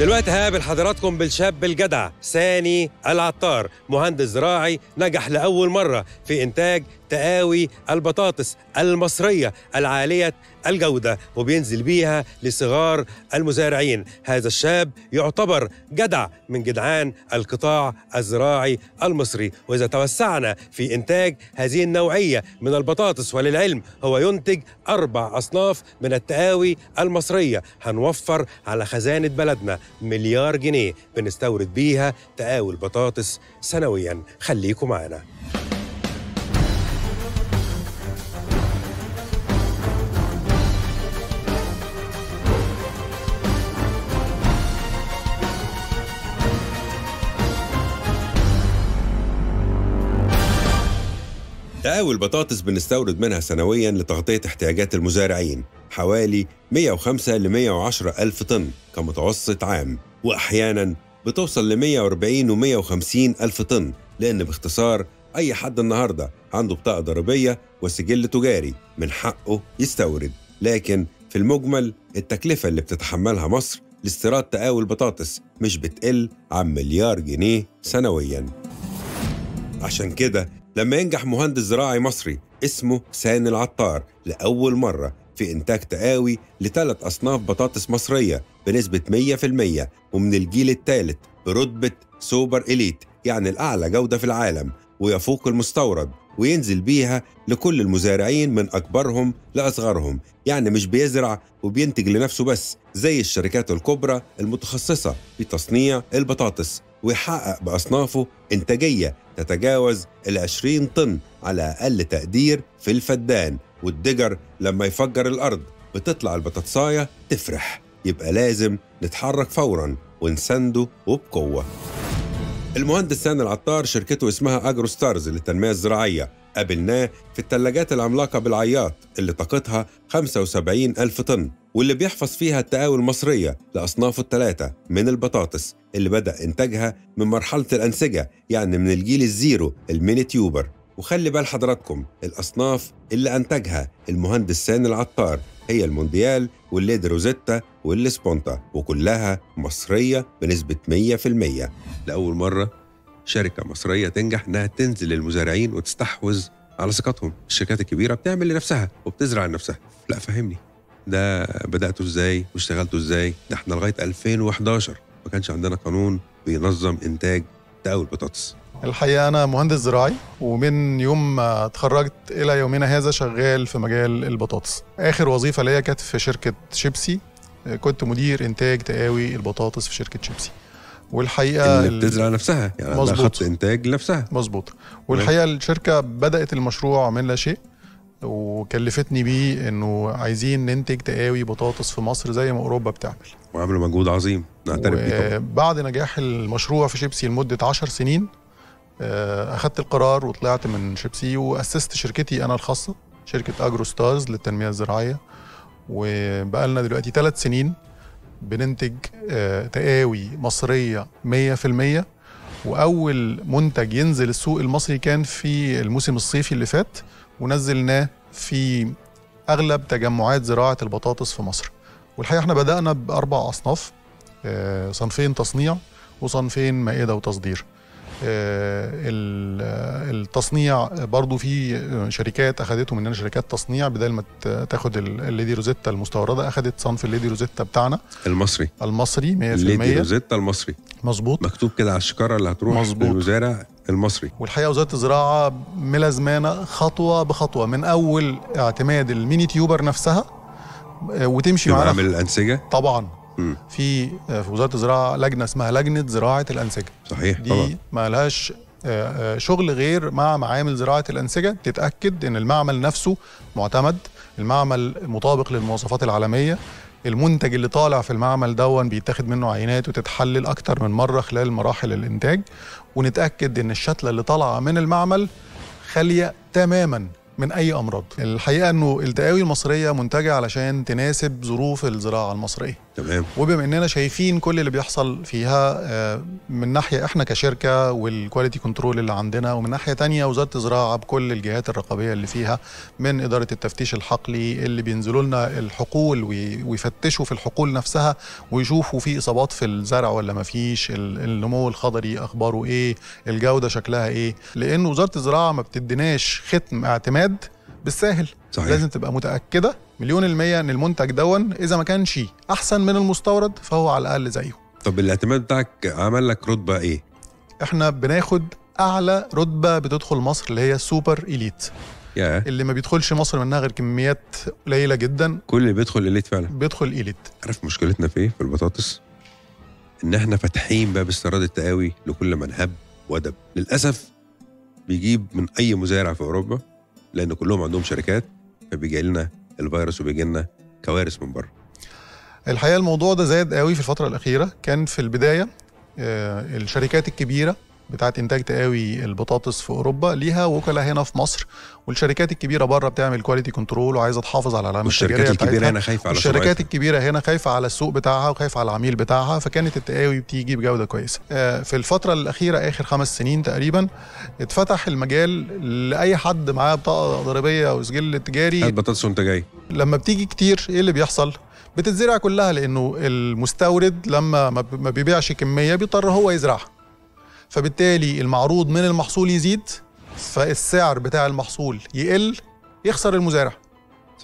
دلوقتي هقابل حضراتكم بالشاب الجدع ساني العطار مهندس زراعي نجح لأول مرة في إنتاج تقاوي البطاطس المصرية العالية الجودة وبينزل بيها لصغار المزارعين. هذا الشاب يعتبر جدع من جدعان القطاع الزراعي المصري. وإذا توسعنا في إنتاج هذه النوعية من البطاطس وللعلم هو ينتج أربع أصناف من التقاوي المصرية. هنوفر على خزانة بلدنا مليار جنيه. بنستورد بيها تقاوي البطاطس سنويا. خليكم معنا. تقاوي البطاطس بنستورد منها سنويا لتغطية احتياجات المزارعين حوالي 105 ل 110 ألف طن كمتوسط عام وأحيانا بتوصل ل 140 و 150 ألف طن لأن باختصار أي حد النهاردة عنده بطاقة ضريبية وسجل تجاري من حقه يستورد. لكن في المجمل التكلفة اللي بتتحملها مصر لاستيراد تقاوي البطاطس مش بتقل عن مليار جنيه سنوياً. عشان كده لما ينجح مهندس زراعي مصري اسمه سان العطار لأول مرة في إنتاج تقاوي لثلاث أصناف بطاطس مصرية بنسبة 100% ومن الجيل الثالث برتبة سوبر إليت يعني الأعلى جودة في العالم ويفوق المستورد. وينزل بيها لكل المزارعين من أكبرهم لأصغرهم. يعني مش بيزرع وبينتج لنفسه بس زي الشركات الكبرى المتخصصة في تصنيع البطاطس ويحقق بأصنافه إنتاجية تتجاوز ال 20 طن على أقل تقدير في الفدان. وال digger لما يفحر الأرض بتطلع البطاطساية تفرح. يبقى لازم نتحرك فورا ونسنده وبقوة. المهندس سان العطار شركته اسمها أجرو ستارز للتنمية الزراعية. قابلناه في الثلاجات العملاقة بالعياط اللي طاقتها 75 ألف طن واللي بيحفظ فيها التقاوي المصرية لأصنافه الثلاثة من البطاطس اللي بدأ إنتاجها من مرحلة الأنسجة يعني من الجيل ال zero ال mini tuber. وخلي بال حضراتكم الأصناف اللي أنتجها المهندس سان العطار هي المونديال والليدي روزيتا والسبونتا وكلها مصرية بنسبة 100% لأول مرة شركة مصرية تنجح إنها تنزل للمزارعين وتستحوذ على ثقتهم. الشركات الكبيرة بتعمل لنفسها وبتزرع لنفسها. لا فهمني. ده بدأته إزاي؟ واشتغلته إزاي؟ ده إحنا لغاية 2011 ما كانش عندنا قانون بينظم إنتاج تقاوي البطاطس الحقيقة أنا مهندس زراعي ومن يوم ما اتخرجت إلى يومنا هذا شغال في مجال البطاطس. آخر وظيفة ليا كانت في شركة شيبسي كنت مدير إنتاج تقاوي البطاطس في شركة شيبسي. والحقيقة اللي بتزرع نفسها يعني مظبوط. خط إنتاج لنفسها مظبوط. والحقيقة الشركة بدأت المشروع من لا شيء وكلفتني بيه إنه عايزين ننتج تقاوي بطاطس في مصر زي ما أوروبا بتعمل. وعملوا مجهود عظيم. نعترف بيه وبعد نجاح المشروع في شيبسي لمدة عشر سنين آه، أخدت القرار وطلعت من شيبسي وأسست شركتي أنا الخاصة شركة Agro Stars للتنمية الزراعية وبقالنا دلوقتي ثلاث سنين بننتج آه، تقاوي مصرية 100% وأول منتج ينزل السوق المصري كان في الموسم الصيفي اللي فات ونزلناه في أغلب تجمعات زراعة البطاطس في مصر. والحقيقة إحنا بدأنا بأربع أصناف آه، صنفين تصنيع وصنفين مائدة وتصدير. التصنيع برضو في آه، شركات أخدته مننا شركات تصنيع بدل ما تاخد ال- الليدي روزيتا المستوردة أخدت صنف الليدي روزيتا بتاعنا. المصري. المصري 100% الليدي روزيتا المصري. مظبوط. مكتوب كده على الشكارة اللي هتروح مظبوط. للمزارع المصري. والحقيقة وزارة الزراعة ملازمانا خطوة بخطوة. من أول اعتماد ال mini tuber نفسها آه، وتمشي في معانا معامل الأنسجة طبعا. في آه، في وزارة الزراعة لجنة اسمها لجنة زراعة الأنسجة. صحيح طبعا. دي ما لهاش آه، آه، شغل غير مع معامل زراعة الأنسجة. تتأكد إن المعمل نفسه معتمد المعمل مطابق للمواصفات العالمية. المنتج اللي طالع في المعمل دون بيتاخد منه عينات وتتحلل أكتر من مرة خلال مراحل الإنتاج. ونتأكد إن الشتلة اللي طالعة من المعمل خالية تماما من أي أمراض. الحقيقة إنه التقاوي المصرية منتجة علشان تناسب ظروف الزراعة المصرية. تمام. وبما إننا شايفين كل اللي بيحصل فيها آه، من ناحية إحنا كشركة وال quality control اللي عندنا ومن ناحية تانية وزارة الزراعة بكل الجهات الرقابية اللي فيها من إدارة التفتيش الحقلي اللي بينزلوا لنا الحقول وي- ويفتشوا في الحقول نفسها ويشوفوا في إصابات في الزرع ولا ما فيش ال- النمو الخضري أخباره إيه الجودة شكلها إيه. لأن وزارة الزراعة ما بتديناش ختم اعتماد بالساهل. صحيح. لازم تبقى متأكدة مليون المية إن المنتج دون إذا ما كانش أحسن من المستورد فهو على الأقل زيه. طب الاعتماد بتاعك عمل لك رتبة إيه؟ إحنا بناخد أعلى رتبة بتدخل مصر اللي هي سوبر إليت. يا اللي ما بيدخلش مصر منها غير كميات قليلة جدا. كل اللي بيدخل إليت فعلا. بيدخل إليت. عارف مشكلتنا في إيه؟ في البطاطس؟ إن إحنا فاتحين باب استيراد التقاوي لكل من هب ودب للأسف بيجيب من أي مزارع في أوروبا لأن كلهم عندهم شركات فبيجي لنا الفيروس وبيجي لنا كوارث من بره. الحقيقة الموضوع ده زاد قوي في الفترة الأخيرة. كان في البداية آه، الشركات الكبيرة بتاعت إنتاج تقاوي البطاطس في أوروبا ليها وكلاء هنا في مصر. والشركات الكبيرة بره بتعمل quality control وعايزة تحافظ على العلامة التجارية الكبيرة بتاعتها. هنا خايفة على الشركات. الكبيرة هنا خايفة على السوق بتاعها وخايفة على العميل بتاعها فكانت التقاوي بتيجي بجودة كويسة. آه، في الفترة الأخيرة آخر خمس سنين تقريبا اتفتح المجال لأي حد معاه بطاقة ضريبية أو سجل تجاري. هات بطاطس وأنت جاي. لما بتيجي كتير إيه اللي بيحصل؟ بتتزرع كلها لأنه المستورد لما ما بيبيعش كمية بيضطر هو يزرعها. فبالتالي المعروض من المحصول يزيد فالسعر بتاع المحصول يقل يخسر المزارع.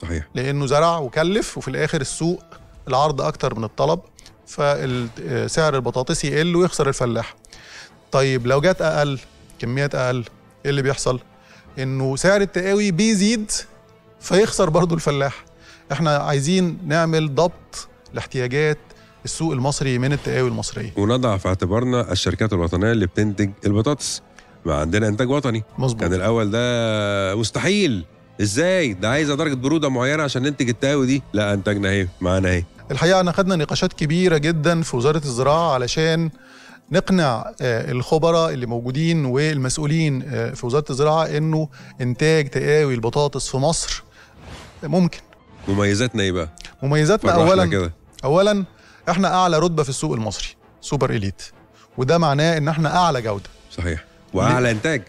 صحيح. لأنه زرع وكلف وفي الآخر السوق العرض أكتر من الطلب فسعر البطاطس يقل ويخسر الفلاح. طيب لو جت أقل كميات أقل إيه اللي بيحصل؟ إنه سعر التقاوي بيزيد فيخسر برضو الفلاح. إحنا عايزين نعمل ضبط لاحتياجات السوق المصري من التقاوي المصرية. ونضع في اعتبارنا الشركات الوطنية اللي بتنتج البطاطس. ما عندنا إنتاج وطني. مظبوط. كان الأول ده مستحيل. إزاي؟ ده عايزه درجة برودة معينة عشان ننتج التقاوي دي. لا انتجنا أهي معانا أهي. الحقيقة أنا خدنا نقاشات كبيرة جدا في وزارة الزراعة علشان نقنع آه، الخبراء اللي موجودين والمسؤولين آه، في وزارة الزراعة إنه إنتاج تقاوي البطاطس في مصر. ممكن. مميزاتنا إيه بقى؟ مميزاتنا اولا كده. اولا إحنا اعلى رتبة في السوق المصري سوبر إليت. وده معناه إن إحنا اعلى جودة. صحيح. وأعلى إنتاج.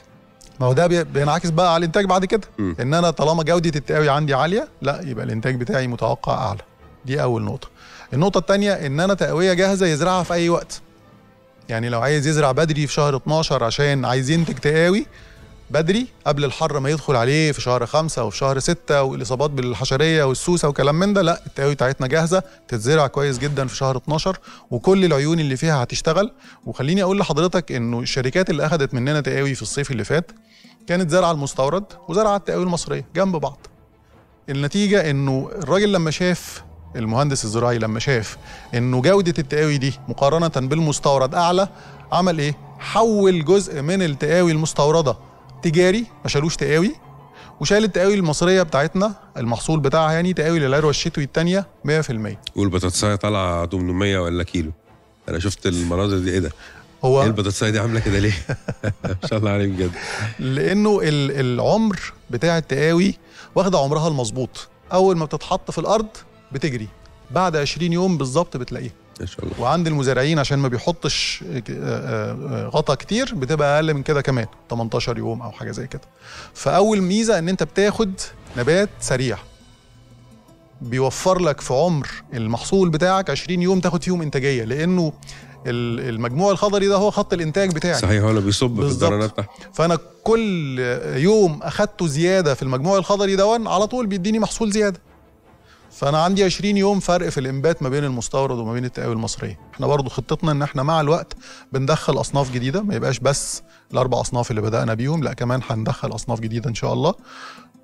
ما هو ده بي- بينعكس بقى على الإنتاج بعد كده. مم. إن أنا طالما جوده التقاوي عندي عالية لا يبقى الإنتاج بتاعي متوقع أعلى. دي أول نقطة. النقطة الثانية إن أنا تقوية جاهزة يزرعها في أي وقت. يعني لو عايز يزرع بدري في شهر 12 عشان عايز ينتج تقاوي بدري قبل الحر ما يدخل عليه في شهر خمسة وفي شهر ستة والإصابات بالحشرية والسوسة وكلام من ده لا التقاوي بتاعتنا جاهزة تتزرع كويس جدا في شهر 12 وكل العيون اللي فيها هتشتغل وخليني أقول لحضرتك إنه الشركات اللي أخدت مننا تقاوي في الصيف اللي فات كانت زرعة المستورد وزرعة التقاوي المصرية جنب بعض النتيجة إنه الراجل لما شاف المهندس الزراعي لما شاف إنه جودة التقاوي دي مقارنة بالمستورد أعلى عمل إيه؟ حول جزء من التقاوي المستوردة تجاري ما شالوش تقاوي. وشال التقاوي المصرية بتاعتنا المحصول بتاعها يعني تقاوي للعروة الشتوي التانية 100% والبطاطسايه طالعة 800 ولا كيلو. أنا شفت المناظر دي إيه ده؟ إيه هو البطاطسايه دي عاملة كده ليه؟ ما شاء الله عليك بجد. لأنه ال- العمر بتاع التقاوي واخدة عمرها المظبوط. أول ما بتتحط في الأرض بتجري. بعد 20 يوم بالظبط بتلاقيها. ما شاء الله. وعند المزارعين عشان ما بيحطش آه، آه، غطا كتير بتبقى أقل من كده كمان 18 يوم أو حاجة زي كده. فأول ميزة إن أنت بتاخد نبات سريع. بيوفر لك في عمر المحصول بتاعك 20 يوم تاخد فيهم إنتاجية لأنه ال- المجموع الخضري ده هو خط الإنتاج بتاعي صحيح هو اللي بيصب في. الدرانات بتاعته فأنا كل يوم أخدته زيادة في المجموع الخضري دون على طول بيديني محصول زيادة. فانا عندي 20 يوم فرق في الانبات ما بين المستورد وما بين التقاوي المصرية. إحنا برضو خطتنا ان إحنا مع الوقت بندخل اصناف جديدة ما يبقاش بس الاربع اصناف اللي بدأنا بيهم لا كمان هندخل اصناف جديدة إن شاء الله.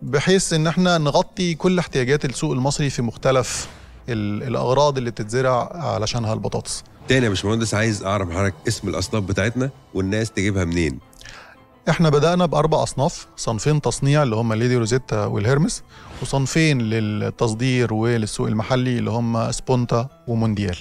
بحيث ان إحنا نغطي كل احتياجات السوق المصري في مختلف ال- الأغراض اللي بتتزرع علشانها البطاطس. تاني يا باشمهندس عايز أعرف حضرتك اسم الأصناف بتاعتنا والناس تجيبها منين؟ إحنا بدأنا بأربع أصناف. صنفين تصنيع اللي هم الليدي روزيتا والهرمس وصنفين للتصدير وللسوق المحلي اللي هم سبونتا ومونديال.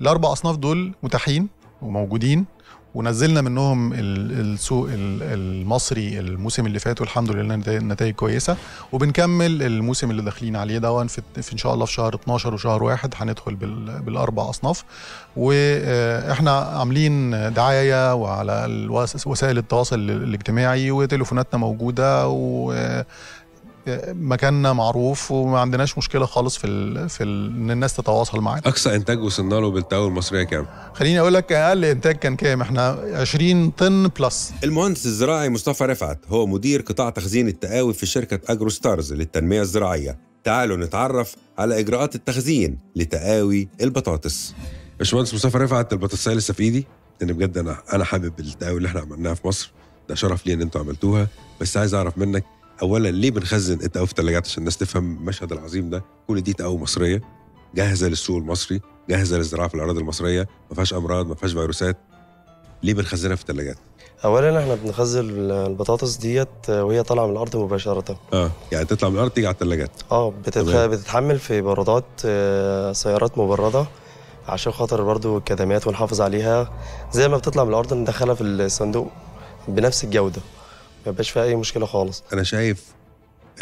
الأربع أصناف دول متاحين وموجودين. ونزلنا منهم ال- السوق ال- المصري الموسم اللي فات والحمد لله نتائج- كويسة. وبنكمل الموسم اللي داخلين عليه دون في, في إن شاء الله في شهر 12 وشهر واحد هندخل بال- بالأربع أصناف. وإحنا عاملين دعاية وعلى وسائل التواصل الاجتماعي وتليفوناتنا موجودة و مكاننا معروف وما عندناش مشكلة خالص في ال في ال إن الناس تتواصل معانا. أقصى إنتاج وصلنا له بالتقاوي المصرية كام؟ خليني أقول لك أقل إنتاج كان كام؟ إحنا 20 طن plus المهندس الزراعي مصطفى رفعت هو مدير قطاع تخزين التقاوي في شركة Agro Stars للتنمية الزراعية. تعالوا نتعرف على إجراءات التخزين لتقاوي البطاطس. باشمهندس مصطفى رفعت البطاطسيه لسه في إيدي. لأن بجد أنا أنا حابب التقاوي اللي إحنا عملناها في مصر. ده شرف لي إن أنتوا عملتوها. بس عايز أعرف منك اولا ليه بنخزن؟ التقاوي في الثلاجات عشان الناس تفهم المشهد العظيم ده. كل دي تقاوي مصرية. جاهزة للسوق المصري. جاهزة للزراعة في الأراضي المصرية. ما فيهاش أمراض ما فيهاش فيروسات. ليه بنخزنها في الثلاجات اولا إحنا بنخزن البطاطس ديت وهي طالعة من الأرض مباشرة. آه يعني تطلع من الأرض تيجي على الثلاجات آه بتتخ... بتتحمل في برادات آه، سيارات مبردة عشان خاطر برضو الكدمات ونحافظ عليها. زي ما بتطلع من الأرض ندخلها في الصندوق بنفس الجودة. ما يبقاش فيها أي مشكلة خالص. أنا شايف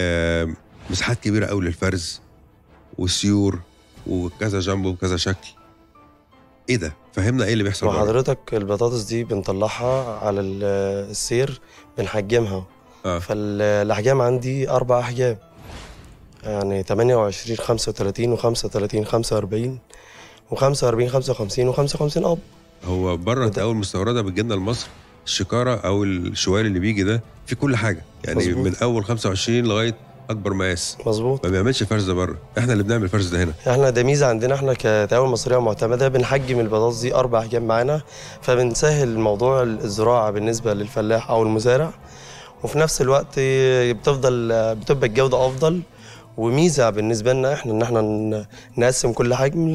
آه مساحات كبيرة قوي للفرز والسيور وكذا جنبه وكذا شكل. إيه ده؟ فهمنا إيه اللي بيحصل بره. وحضرتك البطاطس دي بنطلعها على ال- السير بنحجمها. آه. فالأحجام عندي أربع أحجام. يعني 28 35 و35 45 و45 55 و55 أب. هو بره أنت أول مستوردة بتجيلنا لمصر؟ الشكارة أو الشوال اللي بيجي ده في كل حاجة. يعني مظبوط. من أول 25 لغاية أكبر مقاس. مظبوط. ما بيعملش فرز ده بره. إحنا اللي بنعمل فرز ده هنا. إحنا ده ميزة عندنا إحنا كتعاون مصرية معتمدة بنحجم البطاطس دي أربع أحجام معانا فبنسهل موضوع الزراعة بالنسبة للفلاح أو المزارع. وفي نفس الوقت بتفضل بتبقى الجودة أفضل. وميزة بالنسبة لنا إحنا إن إحنا نقسم كل حجم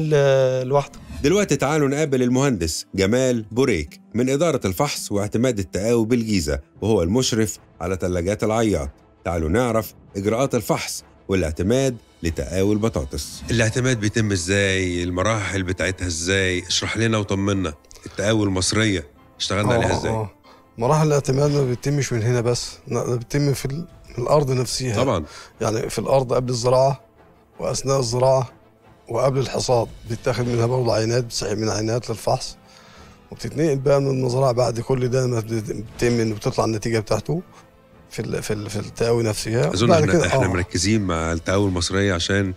لوحده. دلوقتي تعالوا نقابل المهندس جمال بوريك من إدارة الفحص واعتماد التقاوي بالجيزة وهو المشرف على ثلاجات العياط. تعالوا نعرف إجراءات الفحص والاعتماد لتقاوي البطاطس. الاعتماد بيتم إزاي؟ المراحل بتاعتها إزاي؟ اشرح لنا وطمنا. التقاوي المصرية اشتغلنا عليها إزاي؟ آه. مراحل الاعتماد ما بتتمش من هنا بس لا، ده بتتم في ال- في الأرض نفسها طبعا. يعني في الأرض قبل الزراعة وأثناء الزراعة. وقبل الحصاد بيتاخد منها برضه عينات بتسحب من عينات للفحص وبتتنقل بقى من المزرعة بعد كل ده ما بت- بتتم انه بتطلع النتيجة بتاعته في ال في ال في التقاوي نفسها أظن إحنا, كده- إحنا آه. مركزين مع التقاوي المصرية عشان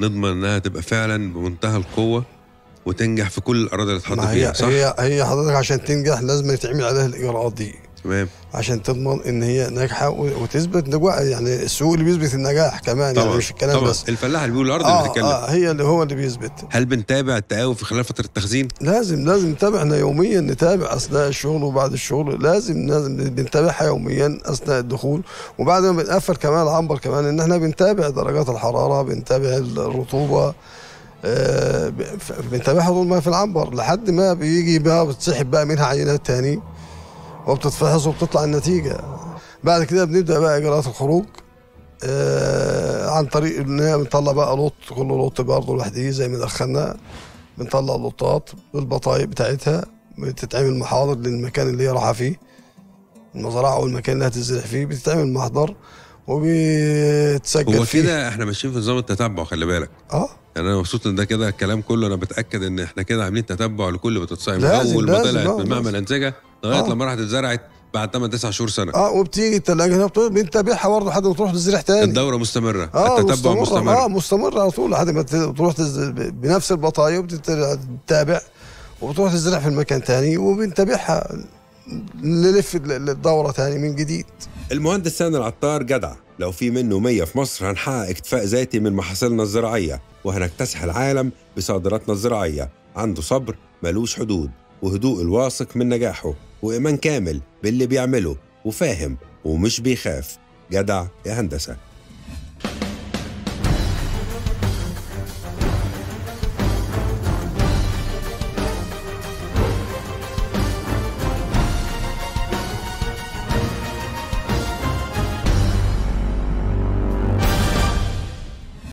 نضمن إنها تبقى فعلا بمنتهى القوة وتنجح في كل الأراضي اللي تحط ما فيها صح؟ هي هي حضرتك عشان تنجح لازم يتعمل عليها الإجراءات دي تمام. عشان تضمن إن هي ناجحة وتثبت نجاح يعني السوق اللي بيثبت النجاح كمان طبعا يعني مش الكلام طبعا. بس. الفلاح اللي بيقول الأرض اللي آه, بتتكلم. آه هي اللي هو اللي بيثبت. هل بنتابع التقاوي في خلال فترة التخزين؟ لازم لازم نتابع. إحنا يوميا نتابع أثناء الشغل وبعد الشغل. لازم لازم بنتابعها يوميا أثناء الدخول. وبعد ما بنقفل كمان العنبر كمان إن إحنا بنتابع درجات الحرارة بنتابع الرطوبة آه بنتابعها طول ما في العنبر لحد ما بيجي بقى بتسحب بقى منها عينات تاني. وبتتفحص وبتطلع النتيجة. بعد كده بنبدأ بقى إجراءات الخروج آه عن طريق إن هي بنطلع بقى لوط كل لوط برضه لوحده زي ما دخلنا. بنطلع اللوطات بالبطايق بتاعتها بتتعمل محاضر للمكان اللي هي رايحة فيه. المزرعة أو المكان اللي هتزرع فيه بتتعمل محضر وبيتسجل هو كده إحنا ماشيين في نظام التتبع خلي بالك. آه. يعني أنا مبسوط إن ده كده الكلام كله. أنا بتاكد إن إحنا كده عاملين تتبع لكل بتتصايم أول ما طلعت من معمل لازم. لغايه آه. لما راحت اتزرعت بعد 8 9 شهور سنة. آه وبتيجي بت- بنتابعها برضه لحد ما تروح تزرع تاني. الدورة مستمرة آه التتبع مستمر مستمر آه مستمر على طول لحد ما تروح. بنفس البطايق وبتتابع وبتروح تزرع في المكان تاني وبنتابعها نلف ال- الدوره تاني من جديد. المهندس سامي العطار جدع لو في منه 100 في مصر هنحقق اكتفاء ذاتي من محاصيلنا الزراعية وهنكتسح العالم بصادراتنا الزراعية. عنده صبر ملوش حدود وهدوء الواثق من نجاحه. وإيمان كامل باللي بيعمله وفاهم ومش بيخاف. جدع يا هندسة.